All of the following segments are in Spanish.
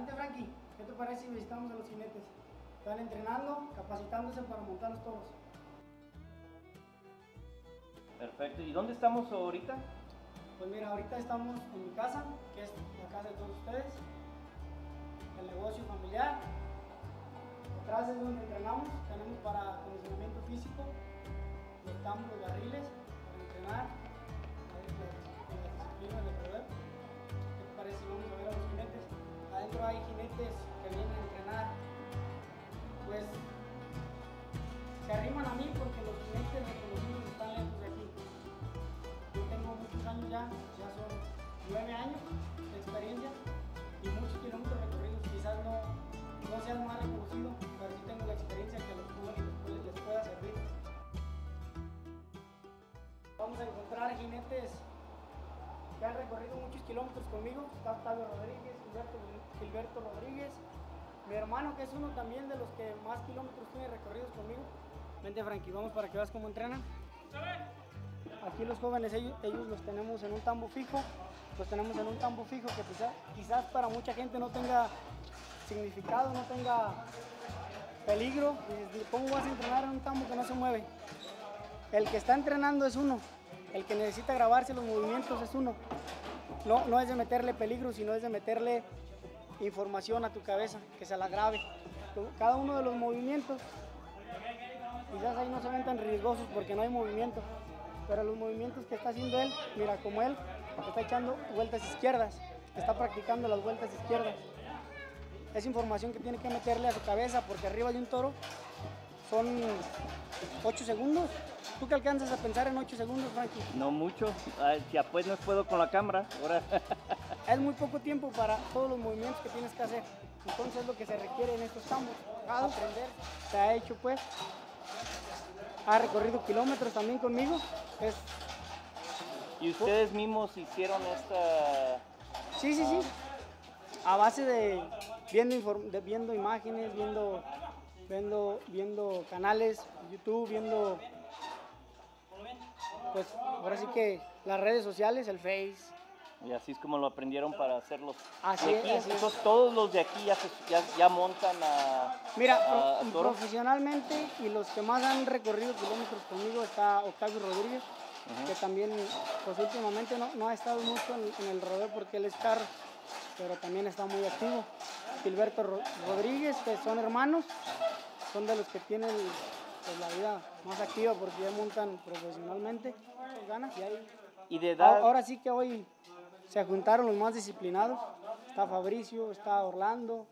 Adelante, Frankie. ¿Qué te parece si visitamos a los jinetes? Están entrenando, capacitándose para montar los toros. Perfecto. ¿Y dónde estamos ahorita? Pues mira, ahorita estamos en mi casa, que es la casa de todos ustedes, el negocio familiar. Atrás es donde entrenamos, tenemos para condicionamiento físico, los campos, los barriles, para entrenar, las disciplinas de poder. ¿Qué te parece si vamos a ver a los jinetes? Hay jinetes que vienen a entrenar, pues se arriman a mí porque los jinetes reconocidos están lejos de aquí. Yo tengo muchos años ya, ya son nueve años de experiencia y muchos kilómetros recorridos. Quizás no, no sea el más reconocido, pero sí tengo la experiencia que los jóvenes les, pueda servir. Vamos a encontrar jinetes recorrido muchos kilómetros conmigo. Está Octavio Rodríguez, Gilberto, Gilberto Rodríguez, mi hermano que es uno también de los que más kilómetros tiene recorridos conmigo. Vente Frankie, vamos para que veas cómo entrenan. Aquí los jóvenes, ellos, ellos los tenemos en un tambo fijo, los tenemos en un tambo fijo que quizás, quizás para mucha gente no tenga significado, no tenga peligro. ¿Cómo vas a entrenar en un tambo que no se mueve? El que está entrenando es uno, el que necesita grabarse los movimientos es uno. No, no es de meterle peligro, sino es de meterle información a tu cabeza, que se la grabe. Cada uno de los movimientos, quizás ahí no se ven tan riesgosos porque no hay movimiento, pero los movimientos que está haciendo él, mira, como él está echando vueltas izquierdas, está practicando las vueltas izquierdas. Es información que tiene que meterle a su cabeza porque arriba de un toro son 8 segundos. ¿Tú qué alcanzas a pensar en 8 segundos, Frankie? No mucho. Ay, ya pues no puedo con la cámara. Ahora. Es muy poco tiempo para todos los movimientos que tienes que hacer. Entonces es lo que se requiere en estos campos. Aprender. Se ha hecho pues. Ha recorrido kilómetros también conmigo. Es, ¿Y ustedes mismos hicieron esta...? sí, sí, sí. A base de viendo, inform- de- viendo imágenes, viendo, viendo, viendo canales, YouTube, viendo, pues ahora sí que las redes sociales, el Face, Y así es como lo aprendieron para hacerlos. Así es, aquí, así es. todos los de aquí ya, se- ya, ya montan a... Mira, a- a profesionalmente y los que más han recorrido kilómetros conmigo está Octavio Rodríguez, que también pues últimamente no, no ha estado mucho en, en el rodeo porque él es carro, pero también está muy activo. Gilberto Ro- Rodríguez, que son hermanos, son de los que tienen pues, la vida más activa porque ya montan profesionalmente, pues, ganas y ahí Y de edad... Ah, Ahora sí que hoy se juntaron los más disciplinados. Está Fabricio, está Orlando.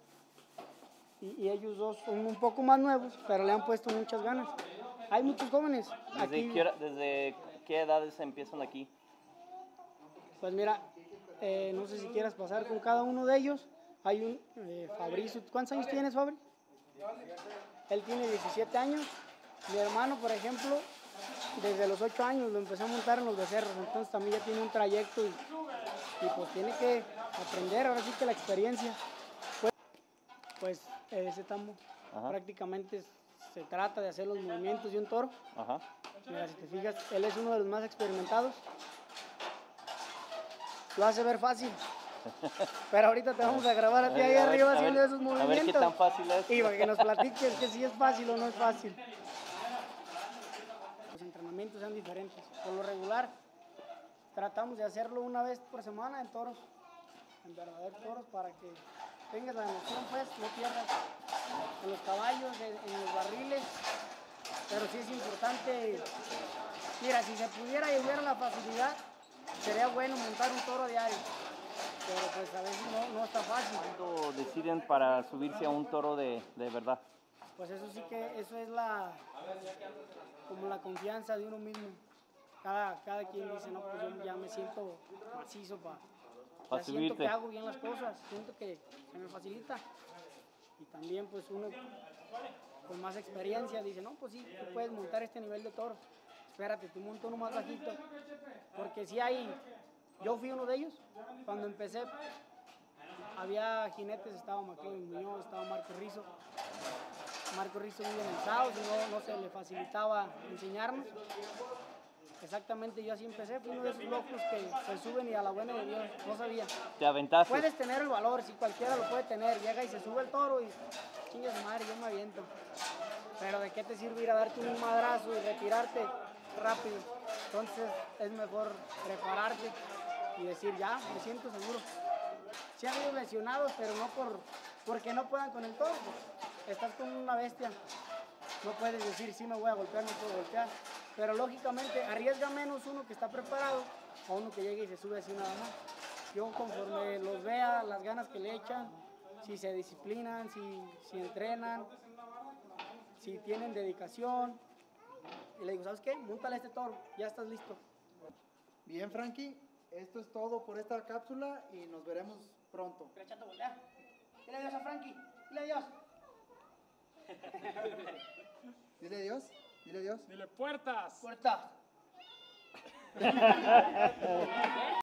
Y, y ellos dos son un poco más nuevos, pero le han puesto muchas ganas. Hay muchos jóvenes ¿Desde, aquí. qué, hora- ¿Desde qué edades empiezan aquí? Pues mira, eh, no sé si quieras pasar con cada uno de ellos. Hay un eh, Fabricio. ¿Cuántos años tienes, Fabri? Él tiene 17 años. Mi hermano, por ejemplo, desde los 8 años lo empezó a montar en los becerros. Entonces también ya tiene un trayecto y, y pues tiene que aprender. Ahora sí que la experiencia. Pues, pues ese tambo Ajá. prácticamente se trata de hacer los movimientos de un toro. Ajá. Mira, si te fijas, él es uno de los más experimentados. Lo hace ver fácil. Pero ahorita te vamos a grabar a ti ahí A arriba a haciendo esos a movimientos. ver qué tan fácil es. Y para que nos platiques que si es fácil o no es fácil. Los entrenamientos sean diferentes. Por lo regular, tratamos de hacerlo una vez por semana en toros, en verdaderos toros, para que tengas la emoción, pues, no pierdas en los caballos, en, en los barriles. Pero sí es importante, mira, si se pudiera y hubiera la facilidad, sería bueno montar un toro diario. Pero pues a veces no, no está fácil. ¿Cuándo deciden para subirse a un toro de, de verdad? Pues eso sí que, eso es la, como la confianza de uno mismo. Cada, cada quien dice, no, pues yo ya me siento macizo para, Pa' siento que hago bien las cosas, siento que se me facilita. Y también pues uno con más experiencia dice, no, pues sí, tú puedes montar este nivel de toro. Espérate, tú monta uno más bajito. Porque si hay, yo fui uno de ellos, cuando empecé había jinetes, estaba Maclevin Muñoz, estaba Marco Rizo. Marco Rizo vive en el South no, no se le facilitaba enseñarnos. Exactamente, yo así empecé, fui uno de esos locos que se suben y a la buena de Dios, no sabía. Te aventaste. Puedes tener el valor, si cualquiera lo puede tener, llega y se sube el toro y chingue su madre, yo me aviento. Pero ¿de qué te sirve ir a darte un madrazo y retirarte rápido? Entonces es mejor prepararte y decir, ya, me siento seguro. Sí han lesionados, pero no por, porque no puedan con el toro. Estás con una bestia. No puedes decir, sí me voy a golpear, no puedo golpear. Pero lógicamente arriesga menos uno que está preparado a uno que llegue y se sube así nada más. Yo conforme los vea, las ganas que le echan, si se disciplinan, si, si entrenan, si tienen dedicación. Y le digo, ¿sabes qué? Múntale este toro, ya estás listo. Bien, Frankie, esto es todo por esta cápsula y nos veremos pronto. Mira, chato, voltea. Dile adiós a Frankie. Dile adiós. Dile adiós, dile adiós. Dile puertas. Puerta.